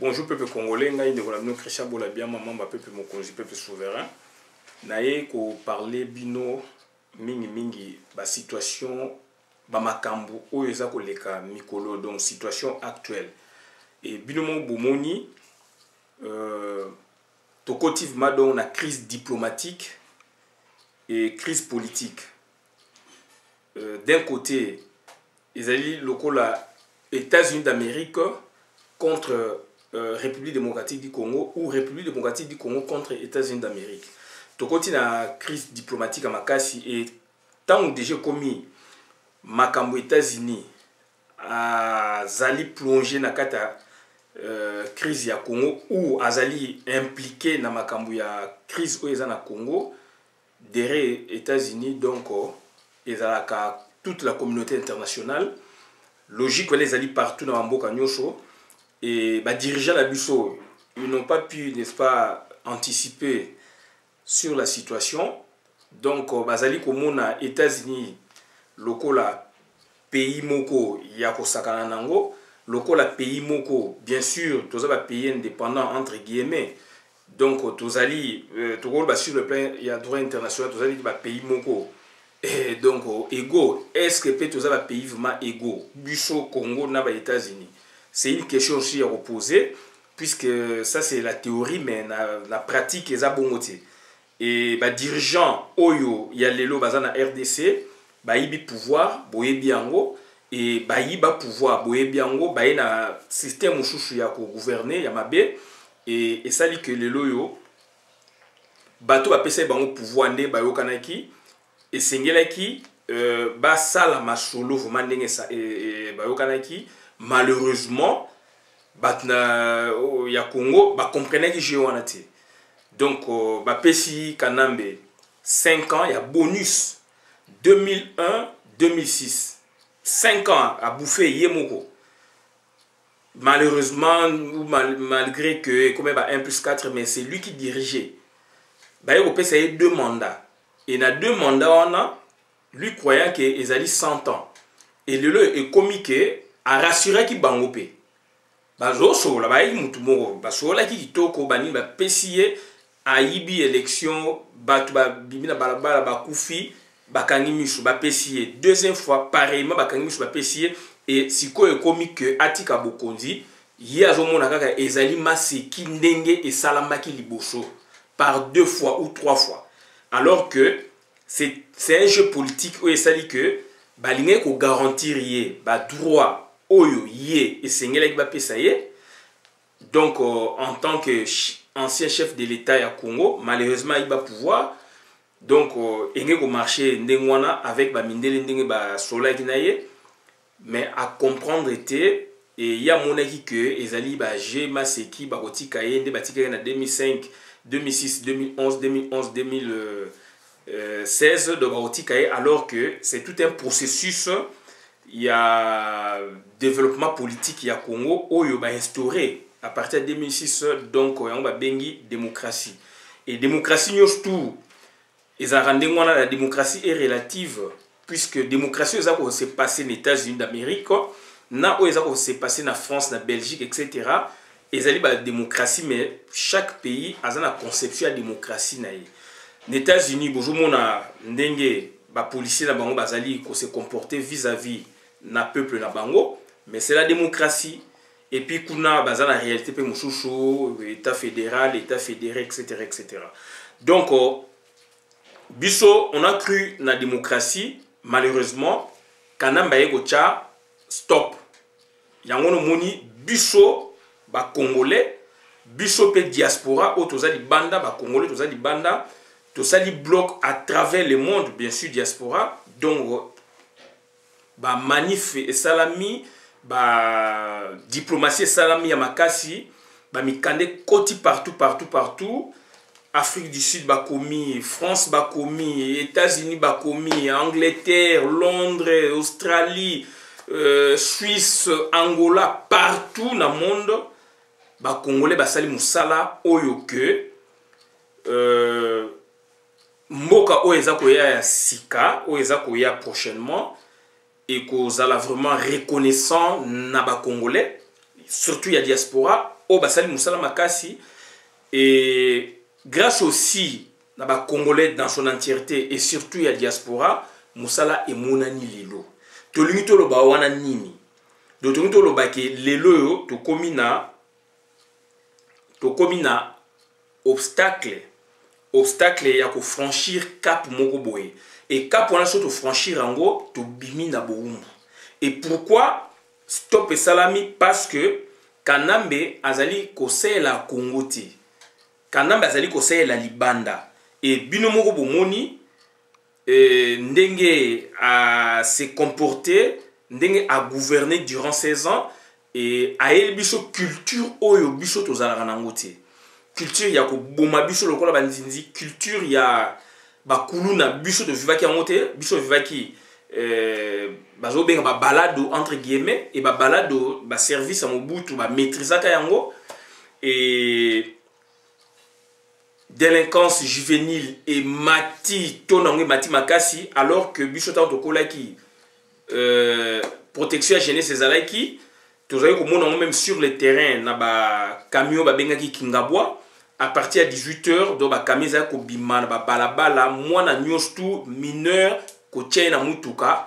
Bonjour peuple congolais, ngai ndeko na bino Christian Bola Biama, mamba peuple mokonzi, peuple souverain. Naye ko parler bino mingi mingi ba situation ba makambu oyo eza koleka mikolo donc situation actuelle. Et bino mo bomoni euh, tokoti vraiment donc na crise diplomatique et crise politique. Euh, d'un côté Ezali lokola Etats-Unis d'Amerique contre euh, République démocratique du Congo ou République démocratique du Congo contre États-Unis d'Amérique. Tokoti na crise diplomatique à makasi et tant déjà commis makambo États-Unis azali plongé na kata euh, crise ya Congo ou azali impliqué na makambo ya crise oyo eza na Congo Dere etats unis donc ezalaka toute la communauté internationale logique wana ezali partout na bamboka nyonso et badirigeant na biso ils n'ont pas pu n'est-ce pas anticiper sur la situation donc euh, bazali komona états-unis lokola pays moko ya kosakana na yango lokola pays moko bien sûr toza bapays indépendant entre guillemets donc tozali euh, tokoloba sur le plan ya droit international tozali neti bapays moko eh, donc ego est ce que mpe toza bapays vraiment ego biso congo na ba états-unis c'est une question aussi ya kopose puisque ça c'est la théorie mais na, na pratique eza bongo te Et ba dirigeants oyo ya lelo baza na RDC bayibi pouvoir boyebi yango et bayiba pouvoir boyebi yango baye na système mosusu ya ko gouverner ya mabe et esali que lelo yo bato bapesaki bango pouvoir nde bayokanaki esengelaki euh, basala masolo vraimen ndenge e, e, bayokanaki malheureusement bato na oh, ya congo bacomprenaki jeu wana te donc oh, bapesi kanambe 5 ans ya bonus 2001 2006 5 ans abouffe ye moko malheureusement ou mal, malgré que ekomeba 1 plus 4 mais c'est lui qui dirigeait baye kopesa ye deux mandats et na deux mandats wana lui croyant que ezali 100 ans et lelo ekomi que a rassuraki bango pe bazosolola bayaki motu moko basololaki kitoko banini bapesi ye ayibi election bato babimi na balabala bakufi bakangi miso bapesi ye deuxième fois pareillement bakangi miso bapesi ye e sikoyo ekomi ke atika bokonzi ye azomona kaka ezali maseki ndenge esalamaki liboso par deux fois ou trois fois alors que c'est un jeu politique oyo esali que balingaki kogarantir ye badroit oyo ye esengelaki bapesa ye donc euh, en tant que ancien chef de l'état ya congo malheureusement ayiba pouvoir donc euh, enge komarche ndenge wana avec bamindele ndenge basolaki na ye mais a comprendre te et ye amonaki que ezali ba jeux maseki bakotika ye nde batika ye na 2005 2006 2011 2011 2000 16 donc bakotika ye alors que c'est tout un processus il y a développement politique ya Congo oyo ba instauré à partir de 2006 donc yango babengi démocratie et démocratie nyonso tout Ezalaka ndenge wana la démocratie est relative puisque démocratie oyo eza ko se passer na États-Unis d'Amérique na oyo eza ko se passer na France na Belgique etc. Ezali ba démocratie mais chaque pays aza na conception ya démocratie na ye. Na États-Unis bozo mona ndenge ba policiers na bango bazali ko se comporter vis-à-vis na peuple na bango mais c'est la démocratie et puis kuna baza na réalité mpe mosusu état fédéral état fédéré etc etc donc euh, biso on a cru na démocratie malheureusement kanamba ye kotya stop yango nomoni biso bacongolais biso mpe diaspora oyo toza libanda bacongolais toza libanda tosali bloc à travers le monde bien sûr diaspora donc ba manif esalami ba diplomatie esalami ya makasi ba mikanda ekoti partout partout partout afrique du sud bakomi france bakomi états-unis bakomi angleterre londres australie euh, suisse angola partout na monde bakongole basali mosala oyo ke euh, mboka oyo eza koya ya sika oyo eza koya prochainement ekozala vraiment reconnaissant na bacongolais surtout ya diaspora oyo basali mosala makasi e grâce aussi na bacongolais dans son entièreté et surtout ya diaspora mosala emonani lelo tolingi toloba wana nini donc tolingi toloba ke lelo oyo tokomi na tokomi na obstacle obstacle ya kofranchir cap moko boye e cap wana soki tofranchir yango tobimi na bowumbu e pourquoi stop esalami parce que kanambe azali kosalela kongo te kanambe azali kosalela libanda e bino moko bomoni euh, ndenge a se comporter ndenge a gouverner durant 16 ans et ayeli biso culture oyo biso tozalaka nango te culture ya koboma biso lokola banzinzi culture ya bakuluna biso tozivaki yango te biso tozivaki euh, bazobenga babalado entre guillemets e babalado baservice ya mobutu bamaîtrisaka yango e delinquance juvénile emati to nango emati makasi alors que biso ntango tokolaki euh, protection ya jeunesse ezalaki tozali komona yango meme sur le terrain na bacamion babengaki kingabwa à partir ya 18 heures donc bacamion ezalaki kobima na babalabala mwana nyonso tu mineur kotya ye na motuka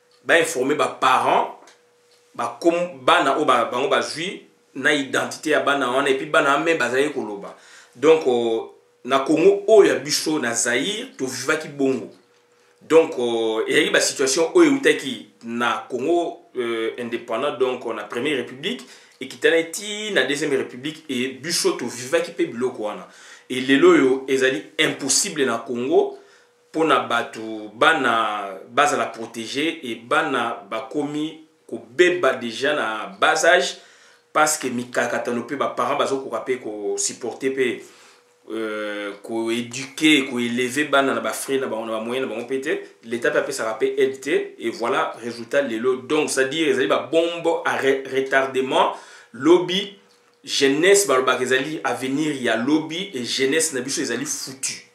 ba informer ba parents ba comme bana oyo bango bazwi na identité ya bana wana epuis bana ame bazalaki koloba donc euh, na congo oyo ya biso na zaire tovivaki bongo donc euh, ezalaki euh, basituation oyo eutaki na congo euh, indépendant donc na première république ekitana ti na deuxième république e biso tovivaki mpe biloko wana e lelo oyo ezali impossible na congo pona batu bana bazala protege e bana bakomi kobeba deja na bas age parce que mikakatano mpe baparent bazokoka mpe kosupporte mpe euh, koeduke koeleve bana na bafrai na bango na bamoyen na bango mpe te leta mpe apesaka mpe aide te et voilà résultat lelo donc c'est à dire ezali babombo à retardement lobi jeunesse balobaka ezali avenir ya lobi et jeunesse na biso ezali foutu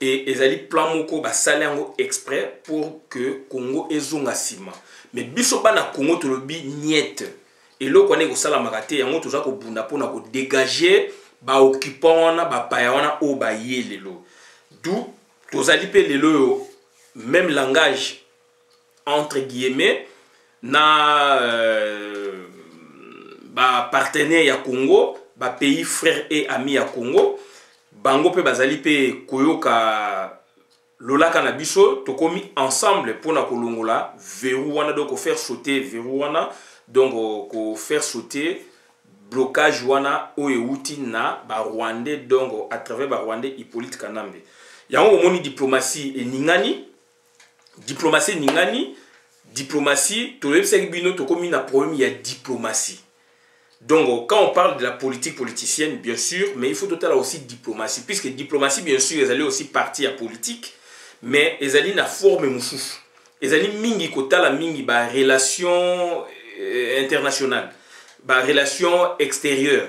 et ezali plan moko basali yango exprès pour que congo ezonga nsima mais biso bana congo tolobi niete eloko wana ekosalamaka te yango toza kobunda mpona kodegage baoccupant wana bapaya wana oyo baye lelo du tozali mpe lelo oyo même langage entre guillemets na euh, ba partenaire ya Congo ba pays frères et amis ya Congo bango pe bazali pe koyoka lolaka na biso tokomi ensemble pona kolongola verrou wana donc faire sauter verrou wana donc ko faire sauter blocage wana oyo euti na ba rwandais donc à travers ba rwandais Hippolyte Kanambe yango omoni diplomatie eningani diplomatie eningani diplomatie toyebisaki bino tokomi na problème ya diplomatie donc quand on parle de la politique politicienne bien sûr mais il faut totala aussi diplomatie puisque diplomatie bien sûr ezali aussi partie ya politique mais ezali na forme mosusu ezali mingi kotala mingi barelation euh, internationale barelation extérieure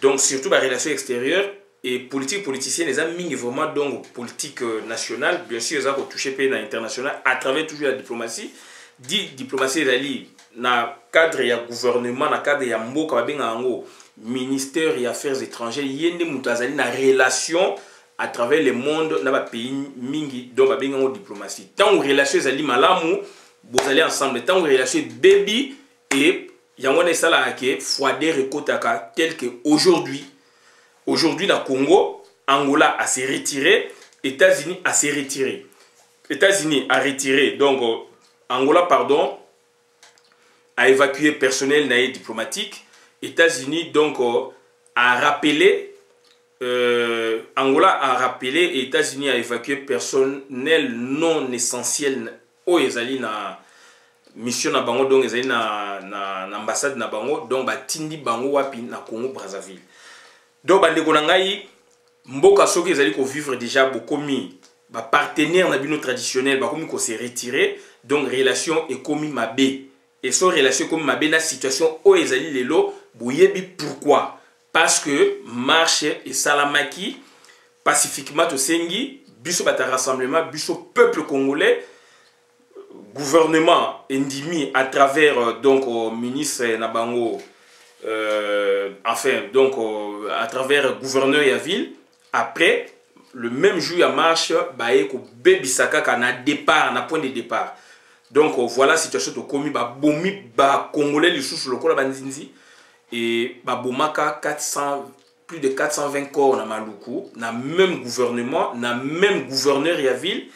donc surtout ba relation extérieure et politique politicienne eza mingi vraiment donc politique euh, nationale bien sûr eza kotouche mpe na international à travers toujours la diplomatie di diplomatie ezali na cadre ya gouvernement na cadre ya mboka babenga yango ministère ya affaires étrangères ye nde moto azali na relation à travers le monde na bapays mingi donc babengi yango diplomatie ntango relation ezali malamu bozali ensemble ntango relation ebebi e yango wana esalaka ke froideur ekotaka tel que aujourd'hui aujourd'hui na congo angola a se retire états-unis a se retire états-unis a retire donc angola pardon a évacué personnel na ye diplomatique états-unis donc a rappelé euh, angola a rappelé états-unis a évacué personnel non essentiel oyo ezali na mission na bango donc ezali na, na, na ambassade na bango donc batindi bango wapi na congo brazzaville donc bandeko na ngai mboka soki ezali kovivre déjà bokomi bapartenaire na bino traditionnel bakomi kose retire donc relation ekomi mabe eso relation ekomi mabe na situation oyo ezali lelo boyebi pourquoi parce que marche esalamaki pacifiquement tosengi biso bata rassemblement biso peuple congolais gouvernement endimi à travers euh, donc euh, ministre na bango euh, enfin donc euh, à travers gouverneur ya ville après le même jour ya marche baye kobebisa kaka na départ na point de départ donc euh, voilà situation tokomi babomi bacongolais lisusu lokola banzinzi et babomaka 400 plus de 420 corps na maluku na même gouvernement na même gouverneur ya ville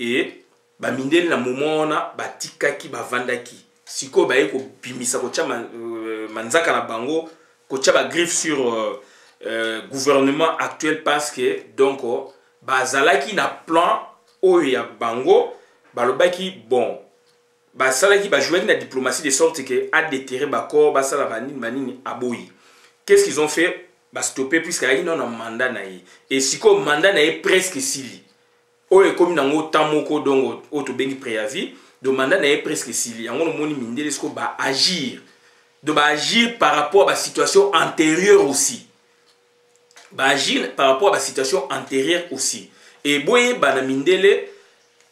et bamindele na moment wana batikaki bavandaki sikoyo baye kobimisa kotya euh, manzaka na bango kotya bagriffe sur euh, euh, gouvernement actuel parce que donc bazalaki na plan oyo ya bango balobaki bon basalaki ba jouaki na diplomatie de sorte que a deterrer ba corps basala ba nini ba nini aboyi qu'est-ce qu'ils ont fait ba stopper puisque ayaki na mandat na ye et sikoyo mandat na ye presque sili oyo ekomi nango temps moko donc oyo tobengi préavis donc mandat na ye presque esili yango nomoni mindele sikoyo baagir donc baagir par rapport ya basituation antérieure aussi ba agir par rapport à ba situation antérieure aussi et boyeba na mindele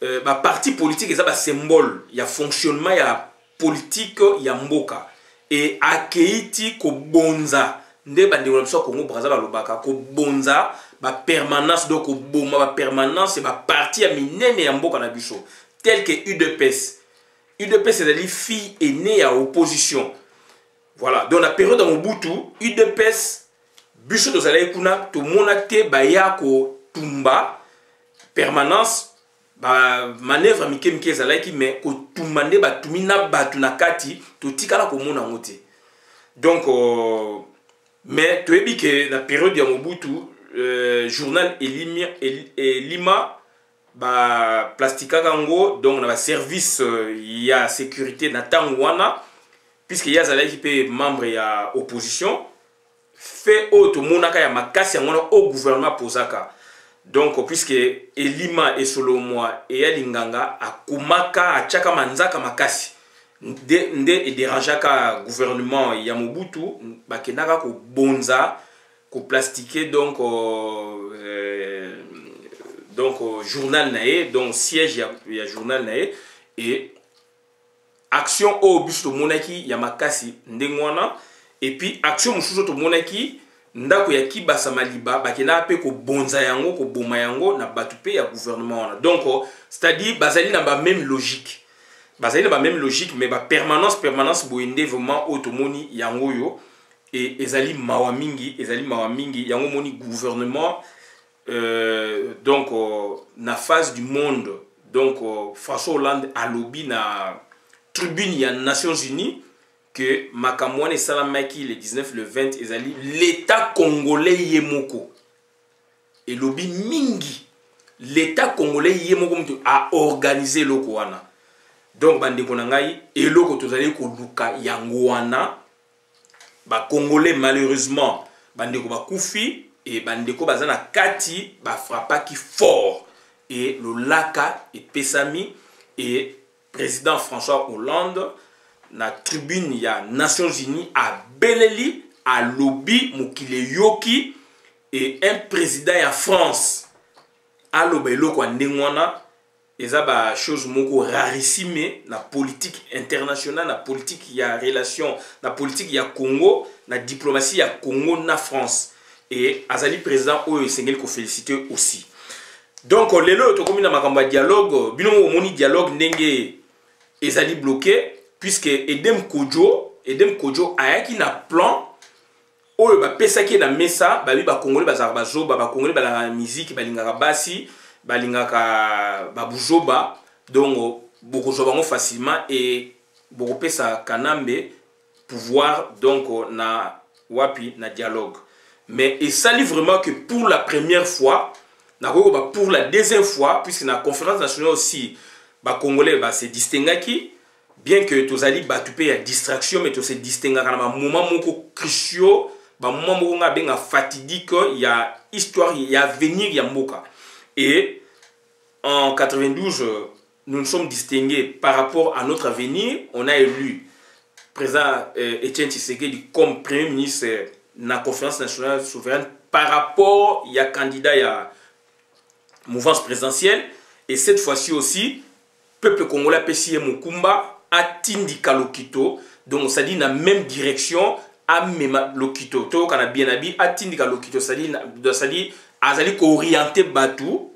euh, ba parti politique eza ba symbole ya fonctionnement ya politique ya mboka et akeyi ti kobonza nde bandeko na biso ya congo braza balobaka kobonza bapermanence donc koboma bapermanence ya baparti ya minene ya mboka na biso tel que udps udps ezali fille aine ya opposition Voilà, donc la période ya Mobutu, UDPS, biso tozalaki kuna tomona te baya kotumba permanence bamanœuvre ya mike mike ezalaki me kotumba nde batumi na bato na kati totikala komona yango te donc euh, mais toyebi ke na periode ya mobutu euh, journal elima, elima baplastikaka yango donc na baservice euh, ya sécurité na ntango wana puiske ye azalaki mpe membre ya opposition fait oyo tomonaka ya makasi yango wana oyo gouvernement apozaka donc puiske elima esolomwa eya linganga akomaka atyaka manzaka makasi nde, nde ederangeaka gouvernement ya mobutu bakendaka kobonza ko plastiquer donc euh, donc euh, journal na ye donc siège ya, ya journal na ye et action oyo biso tomonaki ya makasi ndenge wana epuis action mosusu oyo tomonaki ndako ya kibasa maliba bakendaka mpe kobonza yango koboma yango na bato mpe ya gouvernement wana donc euh, c'est-à-dire bazali na bameme logique bazali na bameme logique mais bapermanence permanence boye nde vraiment oyo tomoni yango oyo e, ezali mawa mingi ezali mawa mingi yango omoni gouvernement euh, donc euh, na phase du monde donc euh, françois hollande alobi na tribune ya nations unies que makambo wana esalamaki le 19 le 20 ezali l'état congolais ye moko elobi mingi l'état congolais ye moko moto aorganize eloko wana donc bandeko na ngai eloko tozali koluka yango wana ba congolais malheureusement bandeko bakufi e bandeko baza na kati bafrappaki fort e lolaka epesami e président françois hollande na tribune ya nations unies abeleli alobi mokili eyoki e un président ya france aloba eloko ya ndenge wana eza ba chose moko rarissime na politique internationale na politique ya relation na politique ya congo na diplomatie ya congo na france et azali président oyo esengeli kofélicite aussi donc lelo oyo tokomi na makambo ya dialogue bino moko omoni dialogue ndenge ezali bloqué puisque edem kojo edem kojo ayaki na plan oyo bapesaki ye na mesa babi bakongole bazalaka bazoba bakongole balingaka miziki balingaka basi balingaka babuzoba dongo bokozwa bango facilement e bokopesa kanambe pouvoir donc na wapi na dialogue mais esali vraiment que pour la première fois nakoki koba pour la deuxième fois puisque na conférence nationale aussi bakongolais base distinguaki Bien que tozali batu pe ya distraction mais to se distinguaka na ba moment moko cruciaux, ba moment moko nga benga fatidique ya histoire ya avenir ya mboka. Et en 92 nous nous sommes distingués par rapport à notre avenir, on a élu président euh, Etienne Tshisekedi comme premier ministre euh, na conférence nationale souveraine par rapport ya candidat ya mouvance présidentielle et cette fois-ci aussi Peuple congolais apesi ye mokumba atindika lokito donc sadi na meme direction amema lokito toyokana bien abi atindika lokito sadi sadi azali kooriente bato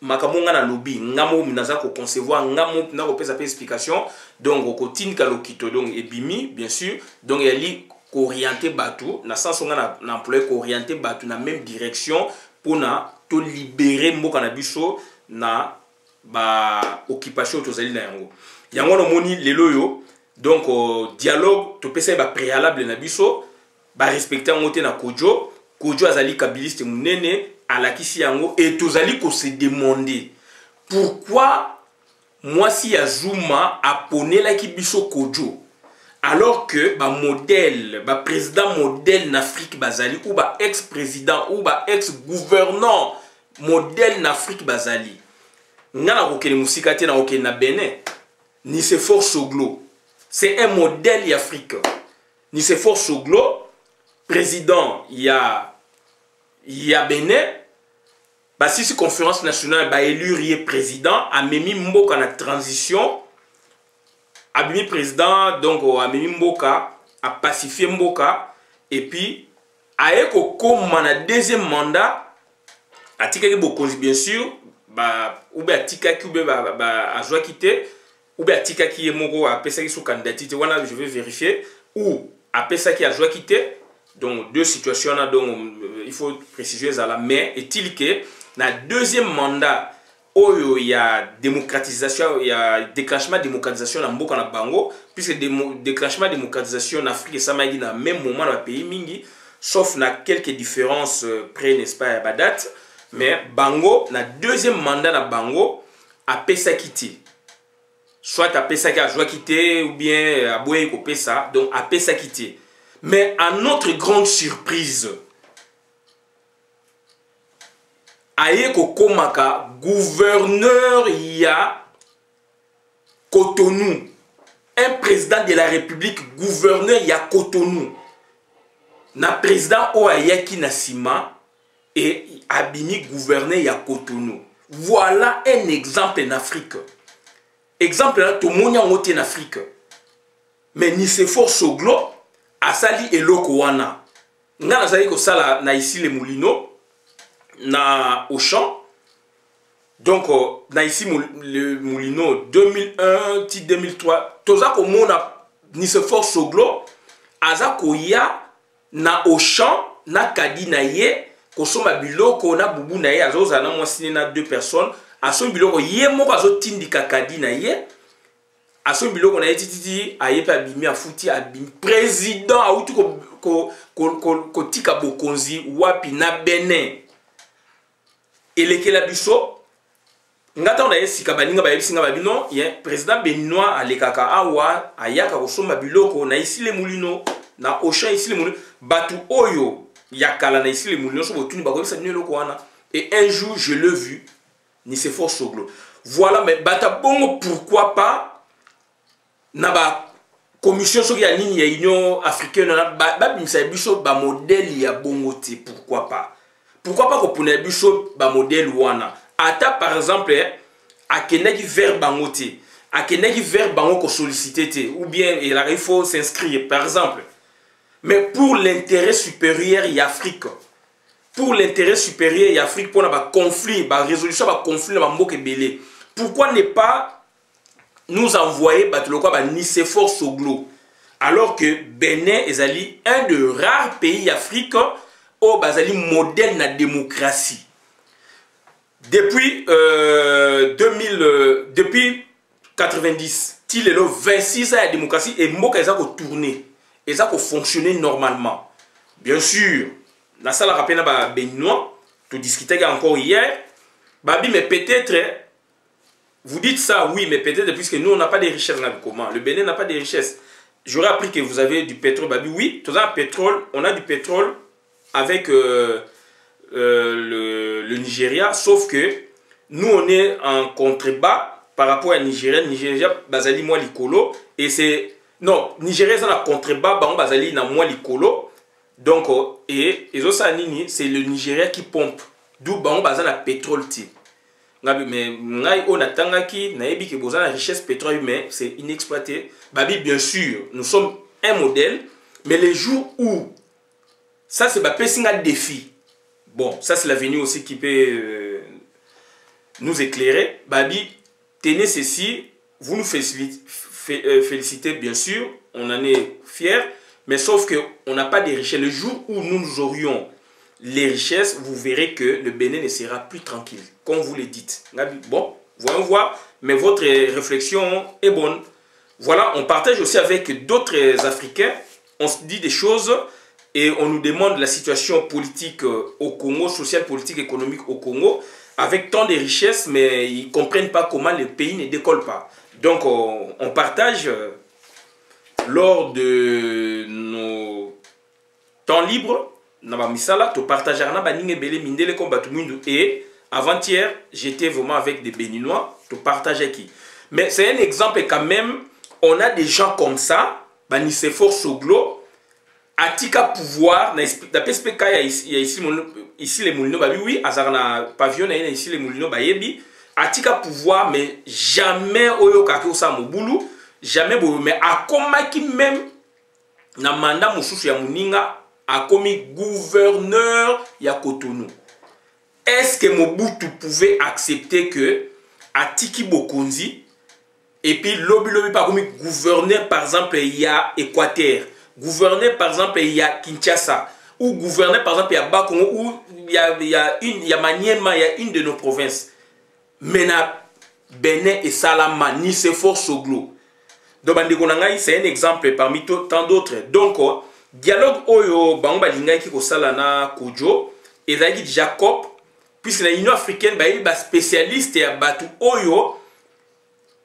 makambo ngai nalobi nga moko mpe naza koconcevoir nga moko mpe nakopesa mpe explication donc kotindika lokito donc ebimi bien sûr donc eyali kooriente bato na senso ngai na employe kooriente bato na meme direction mpona tolibere mboka na biso na ba occupation tozali na yango yango wana omoni lelo oyo donc euh, dialogue topesa ye bapréalable na biso barespecte yango te na kojo kojo azali kabiliste monene alakisi yango e tozali kose demande pourkui mwasi ya zuma aponelaki biso kojo alors que bamodele baprésident modele na afrique bazali ou ba ex président ou ba ex gouvernant modèle na afrique bazali nga nakokende mosika te nakokende na benin nisefor soglo c'est un modèle ya afrique nisefor soglo président ya ya benin basisi conférence nationale baélure ye président amemi mboka na transition abimi président donc amemi mboka apacifie mboka epuis aye kokoma na deuxième mandat atikaki bokonzi bien sûr ba, ube atikaki ube azwaki te ube atikaki ye moko apesaki so candidature te wana je vais vérifier ou apesaki azwaki te donc deux situations wana donc euh, il faut précision ezala mais est-il que na deuxième mandat oyo ya démocratisation ya déclenchement démocratisation na mboka na bango puisque déclenchement démocratisation na Afrique esamayaki na même moment na pays mingi sauf na quelques différences euh, près n'est-ce pas ya ba date mais bango na deuxième mandat na bango apesaki te soit apesaki azwaki te ou bien aboyaki kopesa donc apesaki te mais à notre grande surprise aye kokomaka gouverneur ya cotonou un président de la république gouverneur ya cotonou na président oyo ayaki na nsima e abimi gouverneur ya cotonou voilà un exemple en afrique exemple wana tomoni yango te na afrique mais nisefor soglo asali eloko wana nga nazalaki kosala na isi le molino na auchan donc euh, na isi le molino 2001 ti 2003 toza komona nicefort soglo aza koya na auchan na kadi na ye kosomba biloko na bubu na ye azozala na mwasi ne na deux personnes asombi biloko ye moko azotindika kadi na ye asombi biloko na ye tititi aye mpe abimi afuti abimi président awuti kotika ko, ko, ko, ko bokonzi wapi na benin elekela biso nga ntango naye sika baninga bayebisi nga babi non ye président beninois alekaka awa ayaka kosomba biloko na isile molino na ochan isile molino bato oyo ya kala na isile molino so botuni bakoyebisa bino eloko wana et un jour je le vu Nicéphore Soglo. Voilà, mais bata bongo pourquoi pas na ba commission soki ya nini ya Union africaine na ba, ba bimisa biso ba modèle ya bongo te pourquoi pas. Pourquoi pas ko pona biso ba modèle wana. Ata par exemple eh, akendaki vers bango te. Akendaki vers bango ko solliciter te ou bien il faut s'inscrire par exemple. Mais pour l'intérêt supérieur ya Afrique pour l'intérêt supérieur ya Afrique pona ba conflits, ba résolution ba conflits na ba mboka ebele. Pourquoi ne pas nous envoyer bato lokola ba Nicéphore Soglo alors que Bénin ezali un de rares pays d'Afrique oyo bazali modèle na démocratie. Depuis euh, 2000 euh, depuis 90 ti lelo 26 ans ya démocratie et mboka eza kotourne eza kofonctionne normalement bien sûr nasalaka mpe na babéninois todiscutaki encore hier babi mais peut-être vous dites ça oui mais peut-être puisque nous on n'a pas de richesse na bikoma le bénin n'a pas de richesse j'aurais appris que vous avez du pétrole babi oui toza na pétrole on a du pétrole avec euh, euh, le, le Nigeria, sauf que nous on est en contrebas par rapport à Nigeria. Nigeria bazali moi likolo et c'est non Nigeria ça na contrebas bango bazali na moi likolo donc euh, et et ça nini c'est le Nigeria qui pompe d'où bango baza na pétrole ti ngabi mais ngai on atanga ki na yebi que boza na richesse pétrole mais c'est inexploité babi bien sûr nous sommes un modèle mais les jours où ça c'est bapesi nga défi bon ça c'est l'avenir aussi qui peut euh, nous éclairer babi tenez ceci vous nous euh, félicitez bien sûr on en est fiers Mais sauf qu'on n'a pas des richesses. Le jour où nous aurions les richesses, vous verrez que le Bénin ne sera plus tranquille, comme vous le dites. Bon, voyons voir, mais votre réflexion est bonne. Voilà, on partage aussi avec d'autres Africains, on se dit des choses et on nous demande la situation politique euh, au Congo, sociale, politique, économique au Congo, avec tant de richesses, mais ils ne comprennent pas comment le pays ne décolle pas. Donc, euh, on partage euh, lors de nos temps libres na bamisala topartageaka na baninga ebele mindele comme bato mwindu et avant-hier j'étais vraiment avec des béninois topartageaki mais c'est un exemple quand même on a des gens comme ça ba Nicéphore Soglo atika pouvoir na na PSPK ya ya ici ici les Moulineaux babi oui azaka na pavillon na ye na ici les Moulineaux bayebi atika pouvoir mais jamais oyo kaki osa mobulu jamais boyo mais akomaki même na mandat mosusu ya moninga akomi gouverneur ya Cotonou est-ce que Mobutu pouvait accepter que atiki bokonzi et puis lobi lobi mpe akomi gouverneur par exemple ya équateur gouverneur par exemple ya kinshasa ou gouverneur par exemple ya bakongo ou ya, ya, une, ya maniema ya une de nos provinces mais na benin esalama ni se force oglo donc bandeko na ngai c'est un exemple parmi tant d'autres donc dialogue oyo bango balingaki kosala na kojo ezalaki jacob puisque na union africaine bayebi baspécialiste ya bato oyo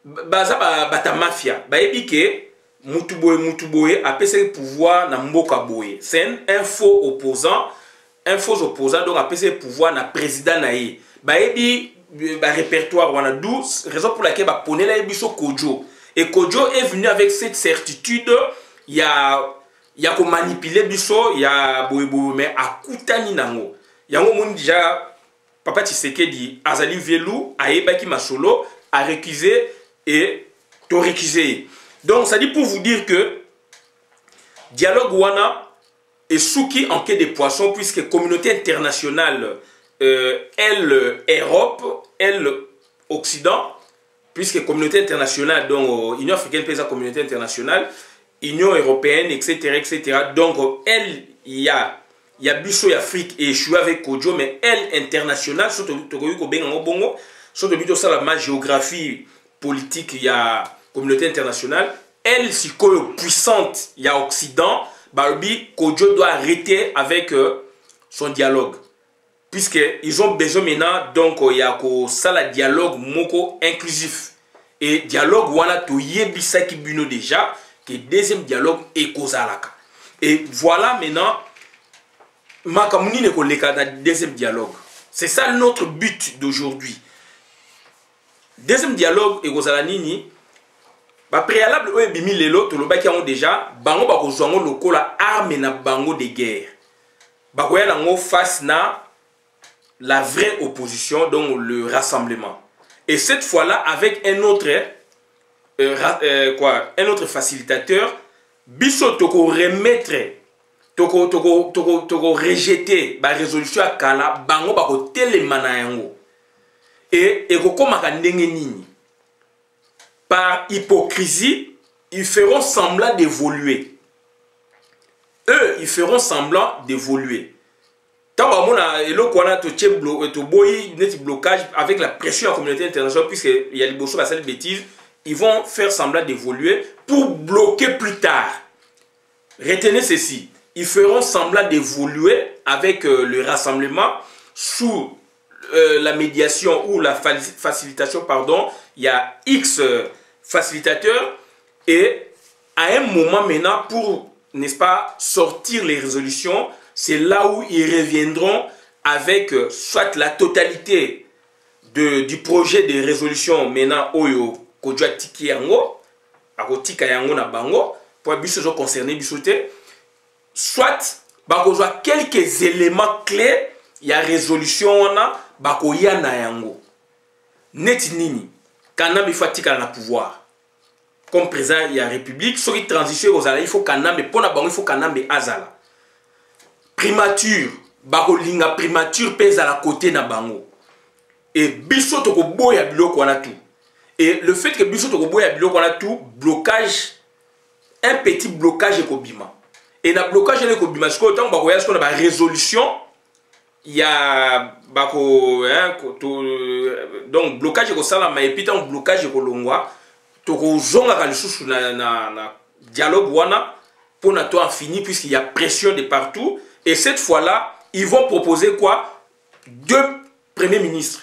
baza bata mafia bayebi ke mutu boye mutu boye apesaki pouvoir na mboka boye c'est un faux opposant un faux opposant donc apesaki pouvoir na président na ye bayebi euh, barépertoire wana 12 raison pour laquelle baponela ye biso kojo et kojo est venu avec cette certitude ya ya komanipule biso ya boyeboye mais akutani nango yango omoni deja Papa Tshisekedi azali vieux loup ayebaki masolo a recuser et to recuser ye. Donc ça dit pour vous dire que dialogue wana et Suki en quai des poissons, puisque communauté internationale, euh, elle, Europe, elle, Occident, puisque communauté internationale donc euh, union africaine mpe eza communauté internationale union européenne etc etc donc euh, elle ya ya biso ya afrique echoue avec kojo mais elle internationale so tokoki kobenga yango bongo so tobi tosala ma géographie politique ya communauté internationale elle sikoyo puissante ya occident balobi kojo doit arrêter avec euh, son dialogue puisque ils ont besoin maintenant donc ya kosala dialogue moko inclusif e dialogue wana toyebisaki bino déjà ke deuxième dialogue ekozalaka e voilà maintenant makambo nini ekoleka na deuxième dialogue c'est ça notre but d'aujourd'hui deuxième dialogue ekozala nini bapréalable oyo ebimi lelo tolobaki yango déjà bango bakozwa yango lokola arme na bango de guerre bakoya nango face na la vraie opposition donc le rassemblement et cette fois là avec un autre euh, euh, quoi un autre facilitateur biso toko remettre toko toko toko toko rejeter ba résolution ya kala bango bakotelema na yango e ekokomaka ndenge nini Par hypocrisie, ils feront semblant d'évoluer. Eux, ils feront semblant d'évoluer. Tant qu'on blo, un euh, net blocage avec la pression la communauté internationale puisque ya à cette bêtises, ils vont faire semblant d'évoluer pour bloquer plus tard retenez ceci ils feront semblant d'évoluer avec euh, le rassemblement sous euh, la médiation ou la facilitation pardon il y a X euh, facilitateur et à un moment maintenant pour n'est-ce pas sortir les résolutions c'est là où ils reviendront avec euh, soit la totalité de, du projet de résolution maintenant oyo kodjo atiki yango akotika yango na bango mpo biso ezoconcerne biso te soit bakozwa quelques éléments clés ya résolution wana bakoya na yango neti nini kanambe ifo atikala na pouvoir comme président ya république soki transition ekozala il faut kanambe mpo na bango il faut kanambe azala primature bakolinga primature mpe ezala kote na bango e biso tokoboya biloko wana tu e le fait ke biso tokoboya biloko wana tu blocage un petit blocage ekobima et na blocage wana ekobima sikoyo ntango bakoya sikoyo na barésolution ya bako hein, to, donc blocage ekosalama epuis ntango blocage ekolongwa tokozongaka lisusu na, na, na dialogue wana mpo na to en fini puisqu'il y a pression de partout et cette fois là ils vont proposer quoi deux premier ministre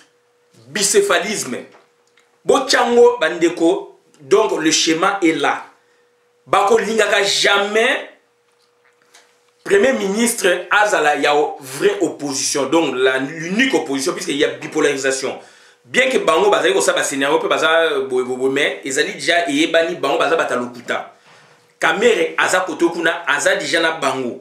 bicéphalisme botyango bandeko donc le schéma est là bakolingaka jamais premier ministre azala ya vraie opposition donc l'unique opposition puisque ya bipolarisation bien que bango bazali kosala bascenario mpe baza euh, boyeboye mais ezali deja eyebani bango baza bata lokuta kamere aza koto kuna aza deja na bango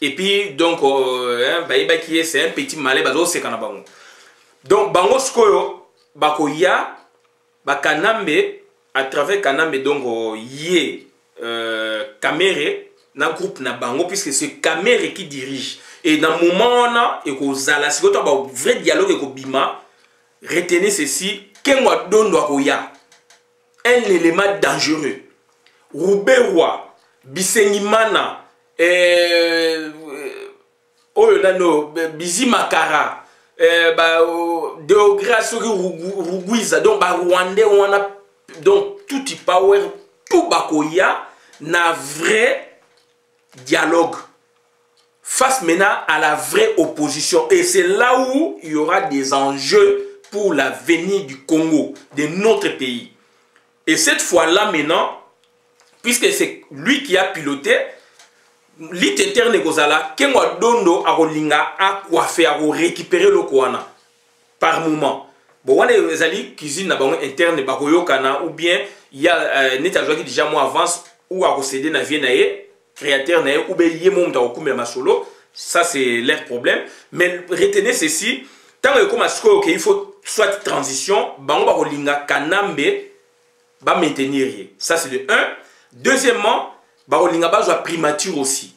et puis donc euh, bayebaki ye c'est un petit malin bazoseka na bango donc bango sikoyo bakoya bakanambe à travers kanambe donc euh, ye euh, kamere na groupe na bango puisque c'est kamere qui dirige et na moment wana ekozala sikoyo to ba vrai dialogue ekobima retenez ceci kengo adondo akoya un élément dangereux ruberwa bisengimana euh, oyo nani oyo bizi makara euh, ba, uh, deogra soki ruguiza donc barwandais wana donc tuti power tout bakoya na vrai dialogue face maintenant à la vraie opposition. Et c'est là où il y aura des enjeux pour l'avenir du Congo, de notre pays. Et cette fois-là maintenant, puisque c'est lui qui a piloté, lit eterne ekozala kengo adondo akolinga akuafe akorécupere eloko wana par moment bon wana ezali cuisine na bango interne bakoyokana ou bien ya euh, neti azwaki déjà mwa avance ou akosede na vie na ye créateur na ye ou bien ye mo moto akokumela masolo ça c'est leur problème mais retenez ceci ntango ekoma sikoyo ke il faut soit transition bango bakolinga kanambe bamaintenir ye ça c'est le 1 deuxièmement bakolinga bazwa primature aussi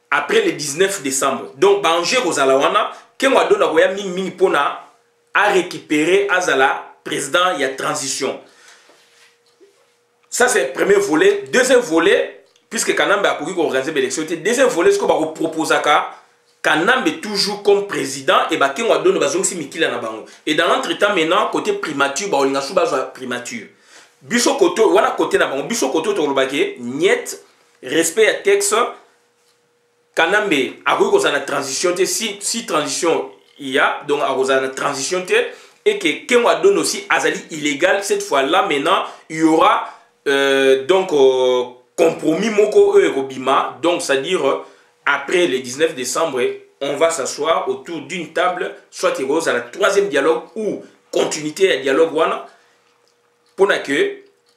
après le 19 décembre donc baenjeu ekozala wana kengo adona koya mingimingi mpo na arécupere azala président ya transition ça c'est premier volet deuxième volet puisque kanambe akoki koorganize baélection te deuxième volet sikoyo bakoproposaka kanambe toujours comme président e bakengo adona bazongisi mikila na bango et dans l'entre temps maintenant côté primature baolinga su bazwa primature biso kote wana kote na bango biso kote tokolobaki niet respect ya texte kanambe akoki kozala na transition te si, si transition ya donc akozala na transition te et que kengo adon aussi azali illégal cette fois là maintenant il y aura euh, donc euh, compromis moko oyo ekobima donc c'est à dire euh, après le 19 décembre on va s'asseoir autour d'une table soit ekozala troisième dialogue ou continuité ya dialogue wana mpona que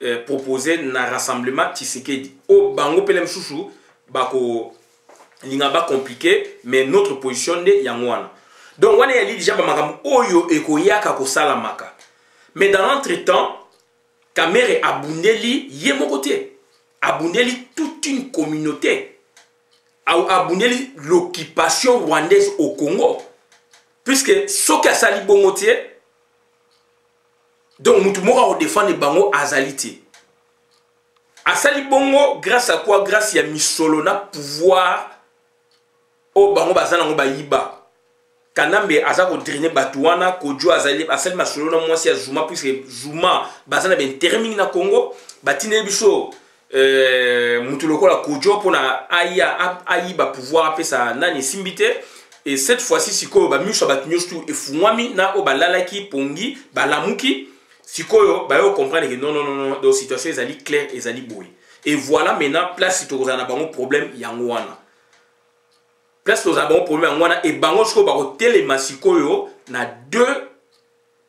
eh, propose na rassemblement tshisekedi oyo oh, bango mpele mosusu bakolinga bacomplike mais notre position nde yango wana donc wana eyali deja bamakambo oyo ekoyaka kosalamaka mais dans l'entre temps kamere abundeli ye moko te abundeli toute une communauté abundeli l'occupation rwandaise au congo puisque soki asali bongo te donc mutu moko akodefendre bango azali te asali bongo grâce à quoi grâce ya misolo na pouvoir oyo bango baza nango bayiba kanambe aza kodraine bato wana kojo azali asali masolo na mwasi ya zuma puiske zuma baza na baintere mingi na congo batindeli biso euh, mutu lokola kojo mpona aya ayiba pouvoir apesa nani esimbi te et cette fois-ci sikoyo bamiso ya bato nyonso tu efungwami na oyo balalaki pongi balamuki sikoyo bayo comprendre ke non non non donc situation ezali claire ezali boye et voilà maintenant place tokozala na bango problème yango wana place tozala bango problème yango wana ebango sikoyo bakotelema sikoyo na deux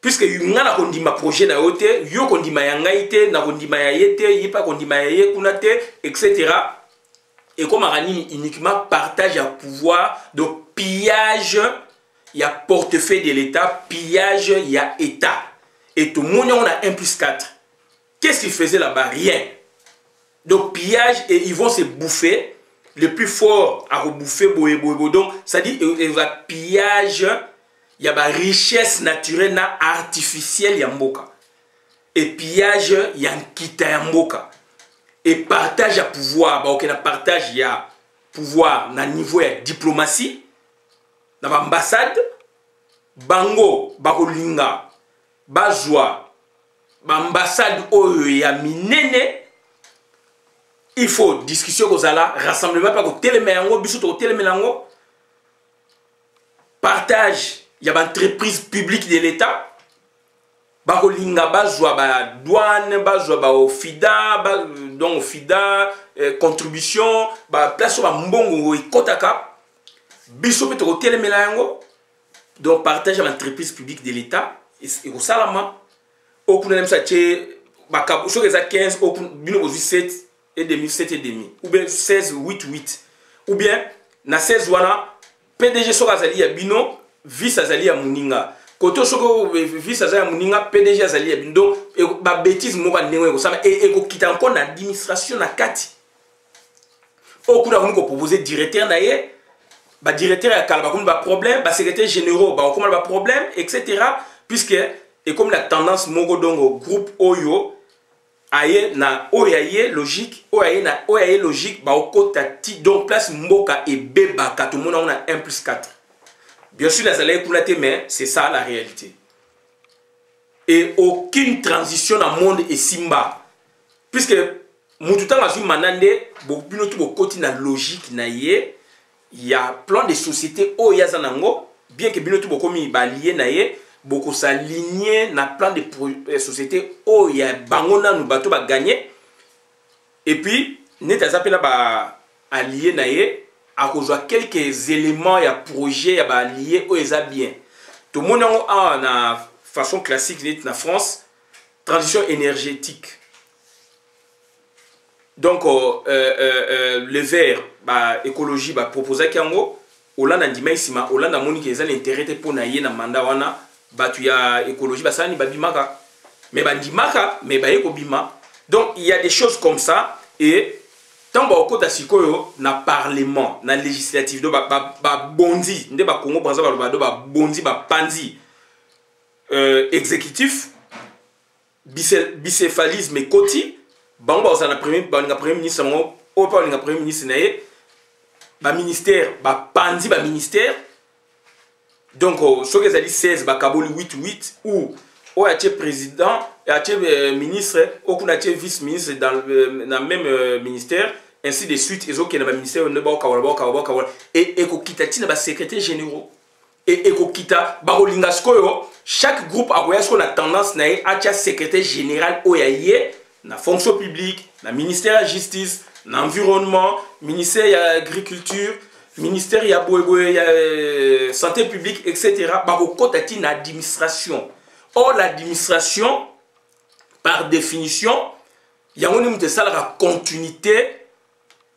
puisque ngai nakondima projet na yo te yo kondima ya ngai te nakondima ya ye te ye mpe akondima ya ye kuna te etc ekomaka nini uniquement partage ya pouvoir de pillage ya portefeuille de l'état pillage ya état et tomoni yango na 1 plus 4 Qu'est-ce qu'il faisait là-bas Rien. Donc pillage et ils vont se bouffer. Le plus fort à rebouffer boye boye boye. Donc ça dit euh, euh, va pillage il y a ba richesse naturelle na artificielle ya mboka. Et pillage il y a nkita ya mboka. Et partage à pouvoir, bah OK na partage il y a pouvoir na niveau ya diplomatie na ba ambassade bango bakolinga bazwa baambassade oyo ya minene il faut discussion kozala rassemblement mpe kotelema yango biso tokotelemela yango partage ya baentreprise publique de l'état bakolinga bazwa badouane bazwa baofida ba, donc ofida eh, contribution baplace oyo bambongo ekɔtaka biso mpe tokotelemela yango donc partage ya entreprise publique de l'état ekosalama okuna na biso atie bakabo soki eza 15 bino bozwi 7 et demi 7 et demi ou bien 16 8 8 ou bien na 16 wana pdg soki azali ya bino vice azali ya moninga koto soki eh, vice aza ya moninga pdg azali ya bino donc babétise moko ya ndenge ekosala ekokita yanko na administration na kati oyo kuna akomi kopropose directeur na ye badirecteur ya kala bakomi baproblème basecrétaire généraux bakokoma na baproblème etc puisque ekomi na tendance moko dongo groupe oyo aye na oyo aye logique oyo aye na oyo aye logique baokota ti donc place mboka ebebaka tomona yango na 1 plus 4 bien sûr nazalaki kuna te mais c'est ça la réalité et aucune transition na monde esimba puisque mutu ntango azwi manda nde bino tu bokoti na logique na ye ya plan de société oyo ye aza nango bien ke bino tu bokomi balie na ye bokosaligne na plan de eh, société oyo ya bango nanu bato baganye epuis neti aza mpe na ba alie na ye akozwa quelques éléments ya projet ya baalie oyo eza bien tomoni yango awa na façon classique neti na france transition énergétique donc euh, euh, euh, euh le vert ba écologie ba proposaki yango olanda andimaki nsima olanda amoni ke eza na intérêt te mpo na ye na manda wana bato ya écologie basalani babimaka mais bandimaka mais baye kobima donc il y a des choses comme ça et ntango bakokota sikoyo na parlement na législative do babondi ba, ba nde bakongo banza baloba do babondi bapanzi ba euh, exécutif bicéphalisme ekoti bango bakozala na premier balinga premier ministre yango oyo mpe balinga premier ministre na ye baministère bapanzi baministère donc euh, soki ezali 16 bakaboli 8 8 ou oyo atie président atie euh, ministre oyo kuna atie vice ministre dans, euh, na même euh, ministère ainsi de suite ezokende baministère oyo nde baokabala baokabala baokabala ekokita ntina basecrétaire généraux e, ekokita bakolinga sikoyo chaque groupe akoya sikoyo na tendance na ye atya secrétaire général oyo ya ye na fonction publique na ministère ya justice na environnement ministère ya agriculture ministère ya boyeboye ya euh, santé publique etc bakokɔta ti na administration or l'administration par définition yango nde moto esalaka continuité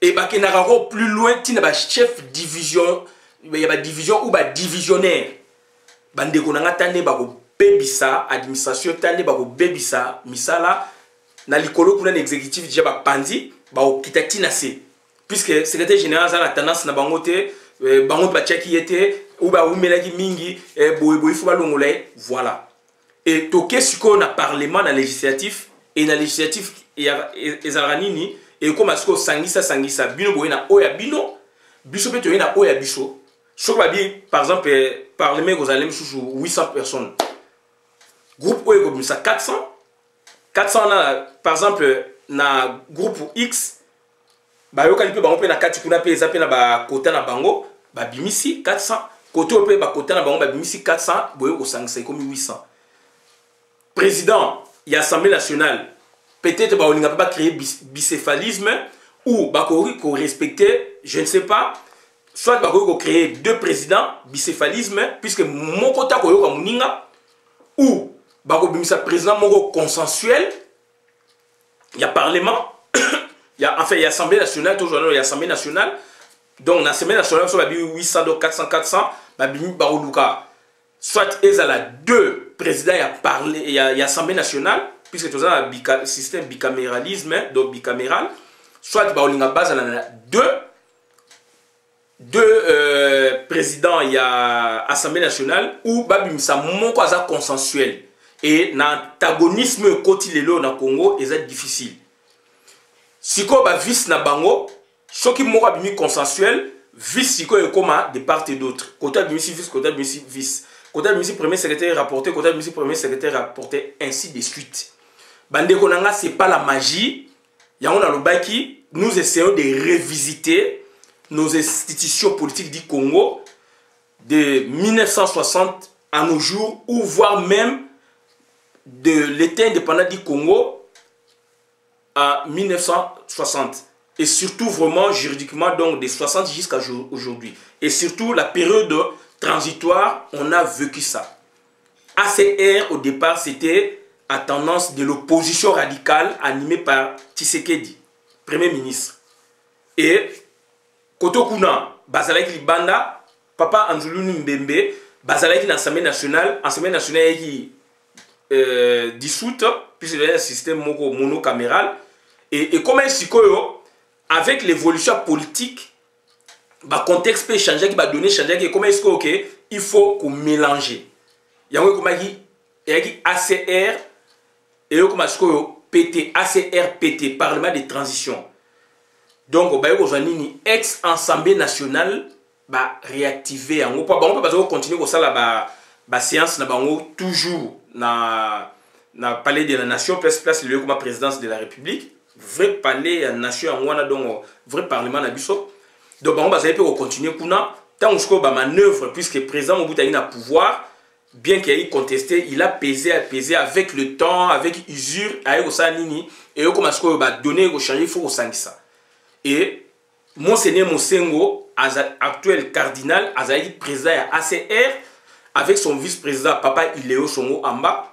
et bakendaka encore plus loin ntina bachef division ya badivision ou badivisionnaire bandeko na ngai ta nde bakobebisa administration ta nde bakobebisa misala na likolo kuna na exécutif deja bapanzi bakokita ntina se puisque secrétaire général aza na tendance na bango te eh, bango mpe batiaki ye te ou bawumelaki mingi eh, boye boye fo balongola ye voilà e toke sikoyo na parlement na législatif e na législatif ezalaka nini ekóma sikoyo sangisa sangisa bino boye na oyo ya bino biso mpe toye na oyo ya biso soki babi par exemple eh, parlement ekozala mosusu 800 personnes groupe oyo ekobimisa 400 400 na par exemple na groupe x bayokani mpe bango mpe na kati kuna mpe eza mpe na bakota na bango babimisi 400 kote oyo mpe bakota na bango babimisi 400 boye kosangisa ekomi 800 président ya assemblée nationale peut-être baolinga mpe bacreye bicéphalisme ou bakoki korespecte je ne sais pas soit bakoki kocreye deux présidents bicéphalisme puisque moko te akoyoka moninga ou bakobimisa président moko consensuel ya parlement ya enfin ya assemblée nationale tozwa nano ya assemblée nationale donc na assemblée nationale biso babi 800 donc 400 400 babimi bakoluka soit ezala deux président ya, parle, ya, ya assemblée nationale puisque toza na bika, système bicaméralisme donc bicaméral soit baolinga bazala na deux de euh, président ya assemblée nationale ou babimisa moko aza consensuel et na antagonisme oyo ekoti lelo na congo eza difficile sikoyo bavice na bango soki moko abimi consensuel vice sikoyo ekóma de part et d'autre kote abimisi vice kote abimisi vice kote abimisi premier secrétaire rapporté kote abimisi premier secrétaire rapporté ainsi de suite bandeko na nga c'est pas la magie yango qui nous essayons de revisiter nos institutions politiques du congo de 1960 à nos jours ou voire même de l'état indépendant du congo à 1960 et surtout vraiment juridiquement donc des 60 jusqu'à aujourd'hui. Et surtout la période transitoire, on a vécu ça. ACR au départ c'était à tendance de l'opposition radicale animée par Tshisekedi, Premier ministre. Et Kotokuna, Bazalaki Libanda, Papa Anzuluni Mbembe, Bazalaki l'Assemblée nationale, Assemblée nationale est euh, dissoute, puisque c'est un système monocaméral. Et, et comme un sikoyo, avec l'évolution politique, ba contexte mpe echangeaki ba données echangeaki ekomaki sikoyo ke il faut komélange yango ekomaki eyaki acr eyokoma sikoyo pt acr pt parlement de transition donc baye kozwa nini ex ensemble nationale baréactive yango mpo bango mpe baza kocontinue kosala baséance ba na bango toujours na, na palais de la nation place place lelo ekoma présidence de la république vrai palais ya nation yango wana donc vrai parlement na biso donc bango bazali mpe kocontinue kuna ntango sikoyo bamanœuvre puisque président mobutu ayaki na pouvoir bien que ayaki conteste il a pesé apesé avec le temps avec usure ayaki kosala nini eyokoma sikoyo badonne ekochange il faut kosangisa e monseigneur mosengo actuel cardinal azalaki président ya acr avec son vice-président papa ileo songo amba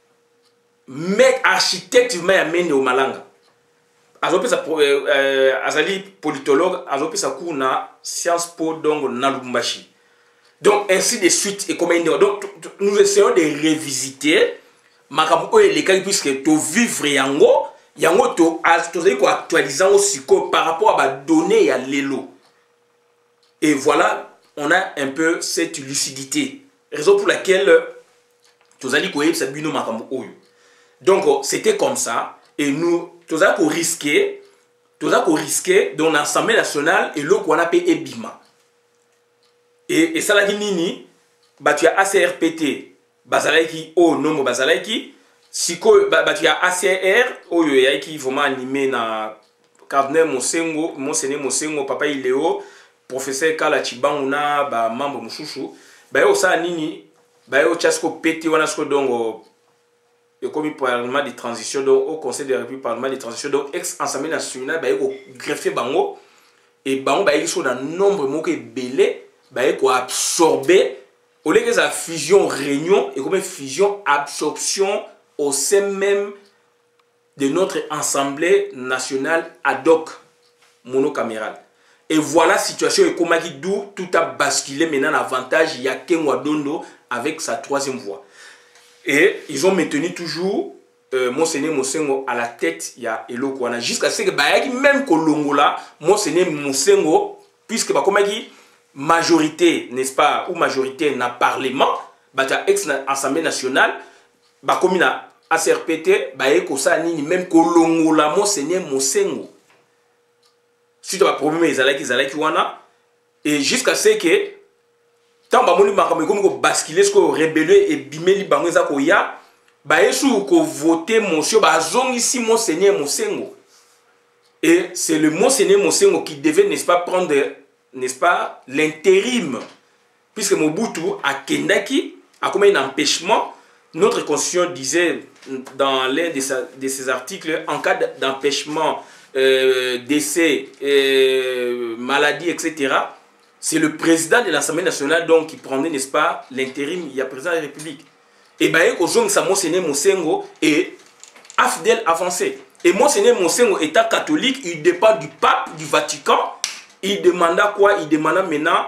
mais architecte vima ya mende omalanga azopesa euh, euh, azali politologue azopesa cours na science po donc na lubumbashi donc ainsi de suite ekomai ndenge donc nous essayons de revisiter makambo oyo elekaki puisque tovivre yango yango tozali koactualise yango sikoyo par rapport ya badonnée ya lelo et voilà on a un peu cette lucidité raison pour laquelle tozali koyebisa bino makambo oyo donc c'était comme ça et nous toza koriske toza koriske donc na assemblée nationale eloko wana mpe ebima e esalaki nini bato ya acrpt bazalaki oyo oh, nombo bazalaki sikoyo bato ya acr oyo eyaki vraiment anime na cardinal mosengo monseigneur mosengo papa ileo professeur kala chibangu na bamembre mosusu baye kosala nini baye otya siko pete wana siko dongo ekomi parlement de transition donc au conseil de la république parlement de transition donc ex assemblée nationale baye kogreffe bango e bango bayeki so na nombre moko ebele baye koabsorbe oleki ezala fusion réunion ekomi fusion absorption au sein même de notre assemblée nationale ad hoc monocaméral et voilà situation ekomaki d'où tout a basculé maintenant na avantage ya kengwa dondo avec sa troisième voie et ils ont maintenu toujours euh, monseigneur mosengo à la tête ya eloko wana jusqu'à ce que bayaki même kolongola monseigneur mosengo puisque bakomaki majorité n'est-ce pas ou majorité na parlement bato ya ex assemblée nationale bakomi na acrp te baye kosala nini meme kolongola monseigneur mosengo suite ya baproblème ezalaki ezalaki wana et jusqu'à ce que ntango bamoni makambo ekomi kobaskile sikoyo rebelio ebimeli bango eza koya baye suku kovote motion bazongisi monseigneur mosengo et c'est le monseigneur mosengo qui devait n'est-ce pas prendre n'est-ce pas l'intérim puisque mobutu akendaki akomai na empêchement notre constitution disait dans l'un de, sa, de ses articles en cas d'empêchement euh, décès euh, maladie etc C'est le président de l'Assemblée nationale donc qui prenait, n'est-ce pas, l'intérim, il y a président de la République. Et bien, aujourd'hui, séné Monsengo et Afdel avancé. Et Monseigneur Monsengo, État catholique, il dépend du pape, du Vatican. Il demanda quoi Il demanda maintenant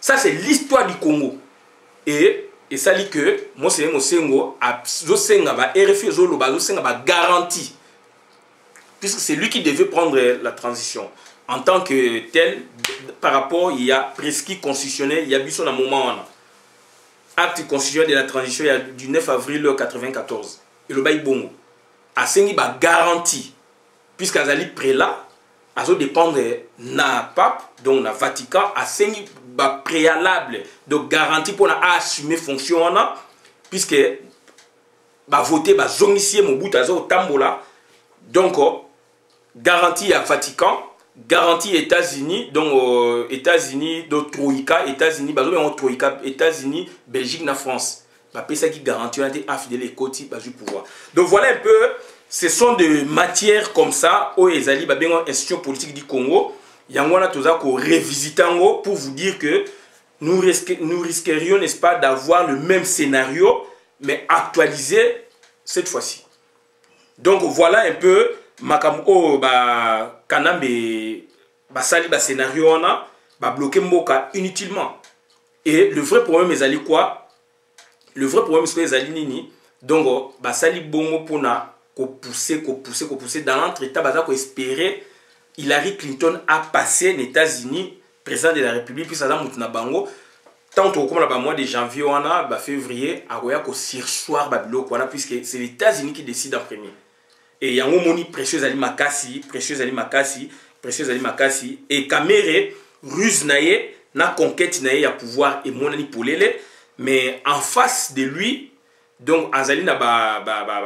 ça c'est l'histoire du congo et esali que mosele mosengo azosenga ba rfi ezoloba azosenga ba garantie puisque c'est lui qui devait prendre la transition en tant que tel par rapport il y a prescrit constitutionnel il y a biso na moment wana acte constitutionnel de la transition ya du 9 avril 94 elobaki bongo asengi ba garantie puisque azali prélat azo dépendre na pape donc na vatican asengi bapréalable donc garantie mpona aassume fonction wana puisque bavote bazongisi ye mobutu aza kotambola donc garantie ya vatican garantie ya états-unis donc euh, états-unis donc troïka états-unis bazobenga troïka états-unis belgique na france bapesaki garantie wana te afidele ekoti bazwi pouvoir donc voilà un peu ce sont de matières comme ça oyo ezali babenga institution politique du congo yango wana toza korevisite yango pour vous dire que nous, risque, nous risquerions n'est-ce pas d'avoir le même scénario mais actualisé cette fois-ci donc voilà un peu makambo oyo bakanambe basali bascénario wana babloke mboka inutilement et le vrai problème ezali quoi le vrai problème sikoyo ezali nini donc basali bongo mpona kopousse kopousse kopousse dans l'entre temps baza koespere hillary clinton a passe na états-unis président de la république puise aza motu na bango ntango tokokomana bamois de janvier wana bafévrier akoya kosirsoir babiloko wana puisque c'est l'états-unis qui décide en premier e yango omoni pression ezali makasi pression ezali makasi pression ezali makasi e kamere ruse na ye na conquête na ye ya pouvoir emonani polele mais en face de lui donc azali na baprofessionnel ba, ba, ba,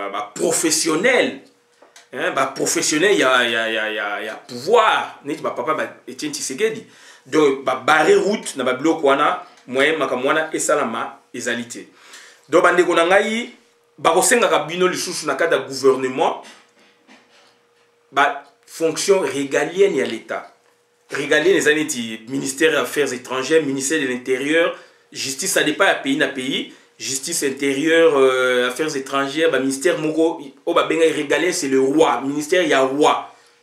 ba baprofessionnel ya, ya, ya, ya, ya pouvoir neti bapapa ba etienne tshisekedi donc babare route na babiloko wana moyen makambo wana esalama ezali te donc bandeko na ngai bakosengaka bino lisusu na kati ya gouvernement bafonction régalienne ya l'état régalienne eza neti ministère ya affaires étrangères ministère de l'intérieur justice ça dépend ya pays na pays justice intérieure euh, affaires étrangères baministère moko oyo babengaki régalien c'est le roi ministère ya roi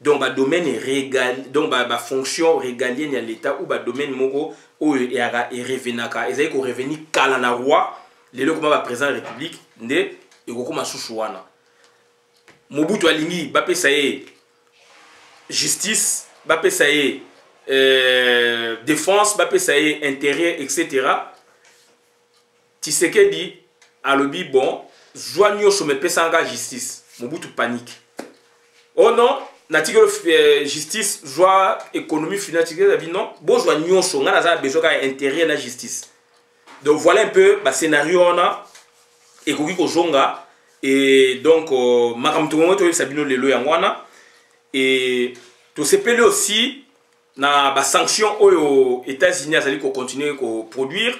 donc ba domaine regal donc ba, ba fonction régalienne ya l'etat ou ba domaine moko oyo eyaka erevenaka ezali ko revenir kala na roi lelo ekoma ba président ya république nde ekokoma susu wana mobutu alingi bapesa ye justice bapesa ye euh, défense bapesa ye intérêt etc Tshisekedi alobi bon zwa nyoso me pesa nga justice. Mobutu panique. Oh non, natiki yo euh, justice zwa économie finance ya bi non, bozwa nyoso nga naza besoin ka intérêt na justice. Donc voilà un peu ba scénario wana ekoki kozonga et donc euh, makambo tokongo toyebisa bino lelo yango wana et tosepeli aussi na ba sanctions oyo États-Unis azali ko continuer ko produire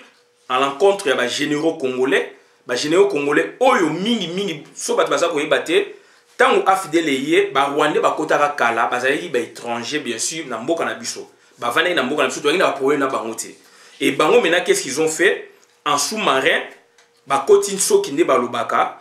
à l'encontre ya ba généraux congolais ba généraux congolais oyo mingi mingi so bato baza koyeba te ntango afidele eye barwandais bakotaka kala bazalaki baétranger bien sûr na mboka na biso bavandaki na mboka na biso toyaki na baproblème na bango te e bango maintenant qu'est ce qu'ils ont fait en sous-marin bakoti nsoki nde balobaka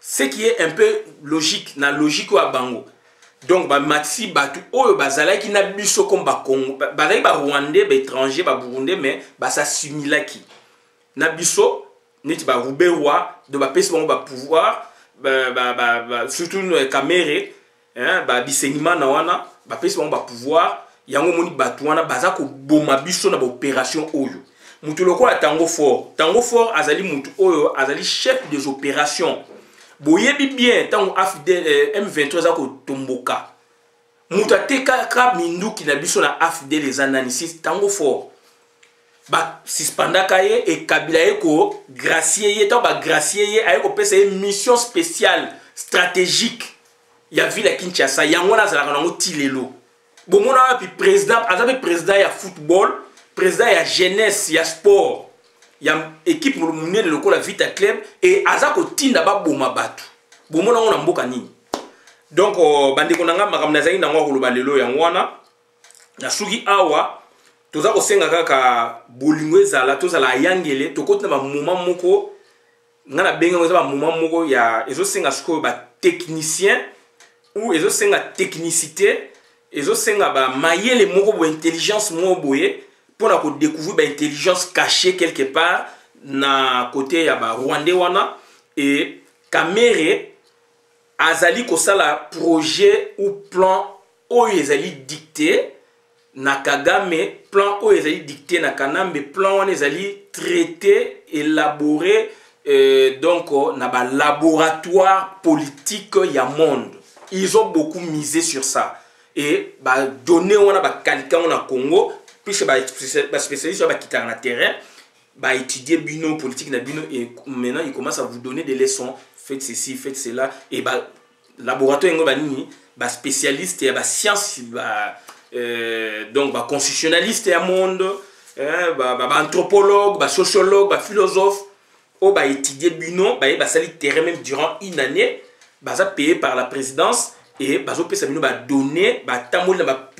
ce qui est un peu logique na logique oyo ya bango donc bamatisi bato oyo bazalaki na biso comme bakongo bazalaki barwandais baétranger baburundais mais basasimilaki na biso neti baruberwa donc bapesi bango bapouvoir ba, ba, ba, ba, surtout kamere hein, ba bisengimana wana bapesi bango bapouvoir yango omoni bato wana baza koboma biso na baopération oyo moto lokola tango fort tango fort azali moto oyo azali chef des opérations boyebi bien ntango afdl eh, m23 eza kotomboka moto atekaka minduki na biso na afdl eza nani si tango fort basispandaka ye ekabila ye kogracie ye ntango bagracie ye aye kopesa ye mission spéciale stratégique ya ville ya kinshasa yango wana azalaka nango ti lelo bomona wapi président aza mpe président ya football président ya jeunesse ya sport ya équipe monene lokola vita club e aza kotinda baboma bato bomona yango na mboka nini donc euh, bandeko na ngai makambo nazalaki nango akoloba lelo yango wana nasuki awa toza kosenga kaka bolingo ezala tozala ayangele tokoti na bamoma moko ngai nabengi yango eza bamoma moko ya ezosenga sikoyo batechnicien ou ezosenga technicité ezosenga bamayele moko boye intelligence moko boye mpo na kodécouvrir baintelligence caché quelque part na kote ya barwandais wana e kamere azali kosala projet ou plan oyo ezali dicte na kagame plan oyo ezali dicte na kanambe plan wana ezali traité élaboré euh, donc na balaboratoire politique ya monde ils ont beaucoup misé sur ça et badonne wana bakalika yango na congo puisque baspécialiste oyo bakitaka na terrain ba étudier bino politique na bino et maintenant il commence à vous donner des leçons faites ceci faites cela et ba laboratoire yango banini ba spécialiste ya ba science ba euh, donc ba constitutionnaliste ya monde hein, ba, ba, ba anthropologue ba sociologue ba philosophe oyo ba étudier bino baye basali terrain même durant une année baza payé par la présidence et bazopesa bino badonné batamboli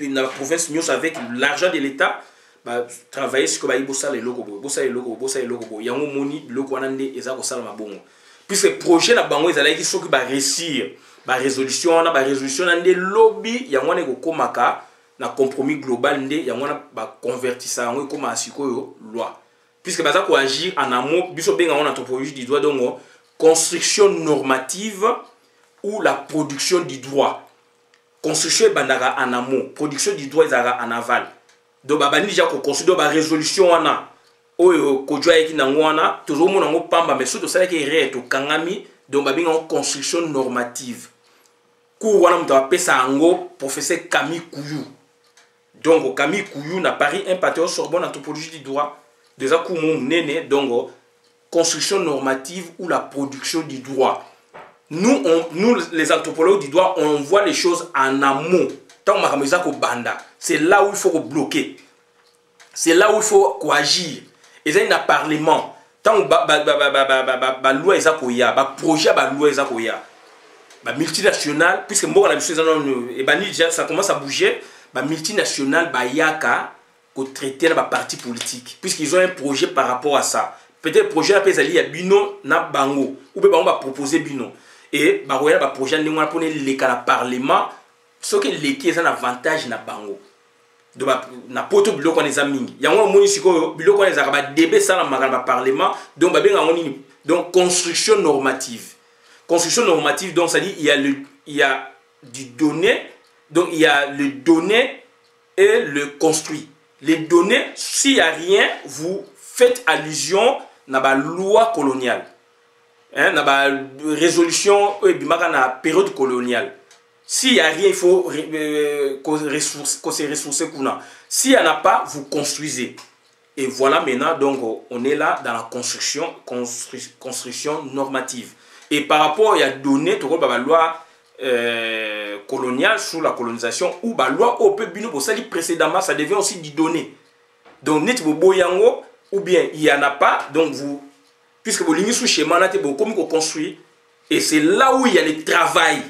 na baprovince nyonso avec l'argent de l'état ba travailler siko bayi bosala eloko boye bosala eloko boye bosala eloko boye yango omoni biloko wana nde eza kosalama bongo puisque projet na bango ezalaki soki bareussir barésolution wana barésolution wana nde lobi yango wana ekokomaka na compromis global nde yango wana baconvertisa yango ekomaka sikoyo loi puisque baza koagir en amo biso benga yango na anthropologie du droit dongo construction normative ou la production du droit construction ebandaka en amont production du droit ezalaka en aval donc babandi deja koconstruire donc barésolution wana oyo kojo ayaki nango wana tozomona yango pamba mais soki tosalaki erreur tokangami donc babengi yango construction normative cour wana moto apesa yango professeur kami kuyu dongo kami kuyu na paris un patriote sorbonne anthropologie du droit deza cour mo munene dongo construction normative ou la production du droit nous, on, nous les anthropologues du droit on voit les choses en amont ntango makambo eza kobanda c'est là où il faut kobloquer c'est là où il faut koagir ezali na parlement ntango balwa eza koya baprojet ya balwa eza koya bamultinationale puisque mboka na biso eza nano ebandi déjà ça commence à bouger bamultinationale bayaka kotraite na baparti politique puisqu'ils ont un projet par rapport à ça peut-être projet wana mpe ezali ya bino na bango ou mpe bango bapropose bino e bakoya na baprojet ndenge wana mpona eleka na parlement soki eleki eza na avantage na bango na poto biloko wana eza mingi yango omoni sikoyo biloko wana ezalaka badebe esalamaka na baparlement donc babenga yango nini donc construction normative construction normative donc cestadire il y a le il y a du donné donc il y a le donné et le construit les données s'il y a rien vous faites allusion na baloi coloniale hein, na barésolution oyo ebimaka na période coloniale S'il n'y a rien, il faut euh, se ressourcer. S'il n'y en a pas, vous construisez. Et voilà maintenant, donc on est là dans la construction, construction normative. Et par rapport à la donnée, la loi euh, coloniale sous la colonisation ou baloi au peu bino bosali précédemment ça devient aussi du donné donc net boyango ou bien il y en a pas donc vous puisque bolingi su shemana te bokomi koconstruire et c'est là où il y a le travail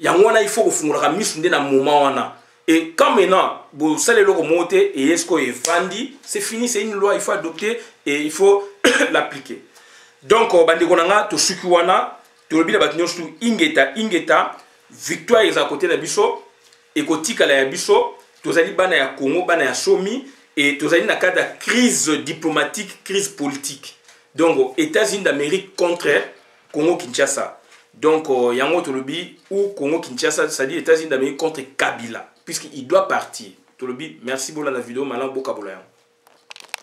yango wana il faut kofungolaka misu nde na moment wana et quand maintenant bosala eloko moko te eye sikoyo efandi c'est fini c'est une loi il faut adopter et il faut l'appliquer donc euh, bandeko na nga tosuki wana tolobi na bato nyonso ingeta ingeta victoire eza kote na biso Ekotikala ya biso, tozali bana ya Congo, bana ya somi et tozali na cadre ya crise diplomatique, crise politique. Donc Etats-Unis d'Amérique contre Congo Kinshasa. Donc euh, yango tolobi ou Congo Kinshasa, c'est-à-dire États-Unis d'Amérique contre Kabila puisqu'il doit partir. Tolobi merci bola la vidéo malam boka bola yango.